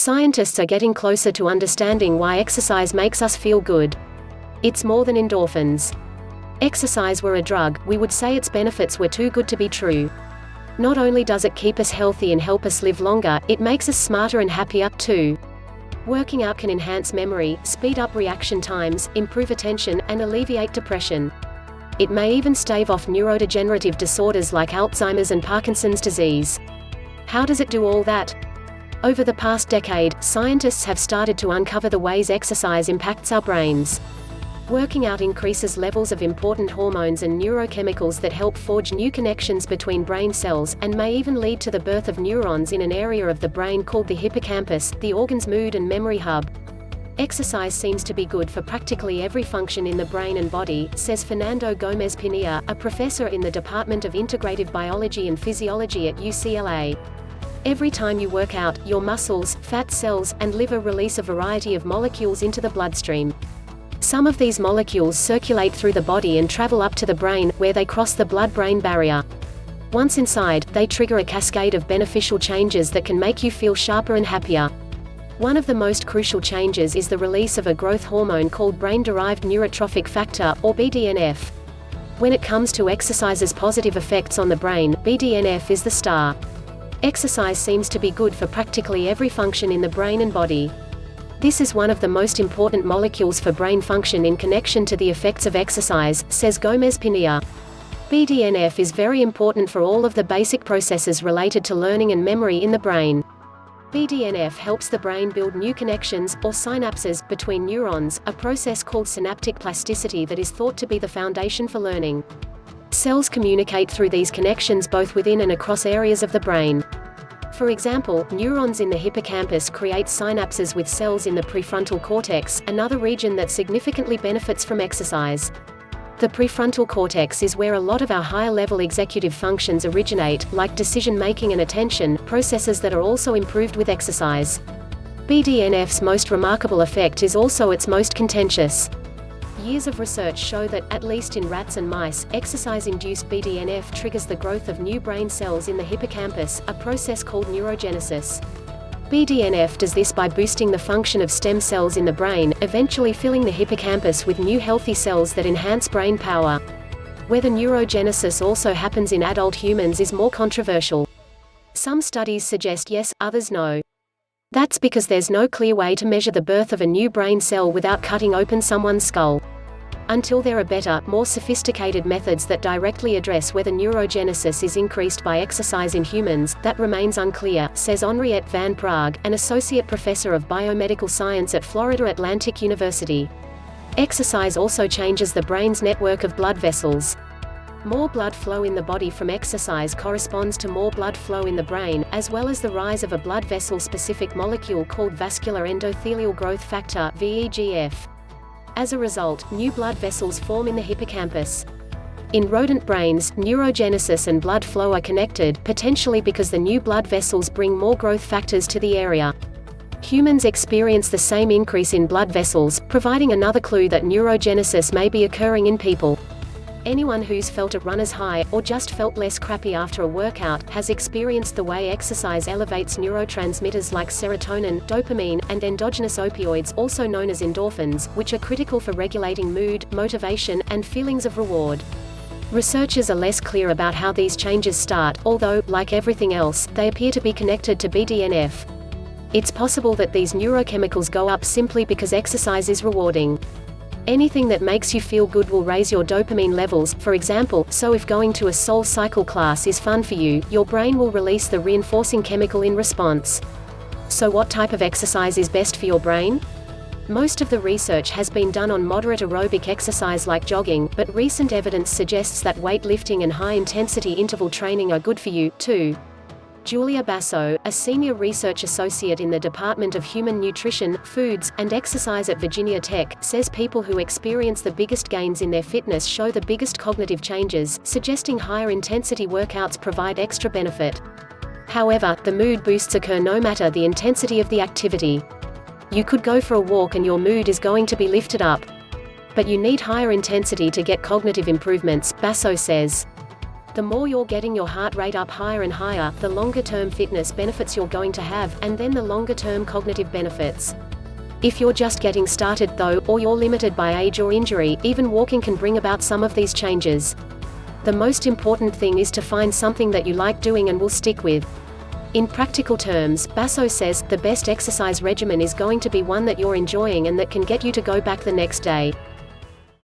Scientists are getting closer to understanding why exercise makes us feel good. It's more than endorphins. Exercise were a drug, we would say its benefits were too good to be true. Not only does it keep us healthy and help us live longer, it makes us smarter and happier, too. Working out can enhance memory, speed up reaction times, improve attention, and alleviate depression. It may even stave off neurodegenerative disorders like Alzheimer's and Parkinson's disease. How does it do all that? Over the past decade, scientists have started to uncover the ways exercise impacts our brains. Working out increases levels of important hormones and neurochemicals that help forge new connections between brain cells, and may even lead to the birth of neurons in an area of the brain called the hippocampus, the organ's mood and memory hub. Exercise seems to be good for practically every function in the brain and body, says Fernando Gomez Pinilla, a professor in the Department of Integrative Biology and Physiology at UCLA. Every time you work out, your muscles, fat cells, and liver release a variety of molecules into the bloodstream. Some of these molecules circulate through the body and travel up to the brain, where they cross the blood-brain barrier. Once inside, they trigger a cascade of beneficial changes that can make you feel sharper and happier. One of the most crucial changes is the release of a growth hormone called brain-derived neurotrophic factor, or BDNF. When it comes to exercise's positive effects on the brain, BDNF is the star. Exercise seems to be good for practically every function in the brain and body. This is one of the most important molecules for brain function in connection to the effects of exercise, says Gomez Pinilla. BDNF is very important for all of the basic processes related to learning and memory in the brain. BDNF helps the brain build new connections, or synapses, between neurons, a process called synaptic plasticity that is thought to be the foundation for learning. Cells communicate through these connections both within and across areas of the brain. For example, neurons in the hippocampus create synapses with cells in the prefrontal cortex, another region that significantly benefits from exercise. The prefrontal cortex is where a lot of our higher-level executive functions originate, like decision-making and attention, processes that are also improved with exercise. BDNF's most remarkable effect is also its most contentious. Years of research show that, at least in rats and mice, exercise-induced BDNF triggers the growth of new brain cells in the hippocampus, a process called neurogenesis. BDNF does this by boosting the function of stem cells in the brain, eventually filling the hippocampus with new healthy cells that enhance brain power. Whether neurogenesis also happens in adult humans is more controversial. Some studies suggest yes, others no. That's because there's no clear way to measure the birth of a new brain cell without cutting open someone's skull. Until there are better, more sophisticated methods that directly address whether neurogenesis is increased by exercise in humans, that remains unclear, says Henriette Van Praag, an associate professor of biomedical science at Florida Atlantic University. Exercise also changes the brain's network of blood vessels. More blood flow in the body from exercise corresponds to more blood flow in the brain, as well as the rise of a blood vessel-specific molecule called vascular endothelial growth factor VEGF. As a result, new blood vessels form in the hippocampus. In rodent brains, neurogenesis and blood flow are connected, potentially because the new blood vessels bring more growth factors to the area. Humans experience the same increase in blood vessels, providing another clue that neurogenesis may be occurring in people. Anyone who's felt a runner's high, or just felt less crappy after a workout, has experienced the way exercise elevates neurotransmitters like serotonin, dopamine, and endogenous opioids, also known as endorphins, which are critical for regulating mood, motivation, and feelings of reward. Researchers are less clear about how these changes start, although, like everything else, they appear to be connected to BDNF. It's possible that these neurochemicals go up simply because exercise is rewarding. Anything that makes you feel good will raise your dopamine levels, for example, so if going to a SoulCycle class is fun for you, your brain will release the reinforcing chemical in response. So what type of exercise is best for your brain? Most of the research has been done on moderate aerobic exercise like jogging, but recent evidence suggests that weightlifting and high-intensity interval training are good for you, too. Julia Basso, a senior research associate in the Department of Human Nutrition, Foods, and Exercise at Virginia Tech, says people who experience the biggest gains in their fitness show the biggest cognitive changes, suggesting higher intensity workouts provide extra benefit. However, the mood boosts occur no matter the intensity of the activity. You could go for a walk and your mood is going to be lifted up. But you need higher intensity to get cognitive improvements, Basso says. The more you're getting your heart rate up higher and higher, the longer term fitness benefits you're going to have, and then the longer term cognitive benefits. If you're just getting started, though, or you're limited by age or injury, even walking can bring about some of these changes. The most important thing is to find something that you like doing and will stick with. In practical terms, Basso says, the best exercise regimen is going to be one that you're enjoying and that can get you to go back the next day.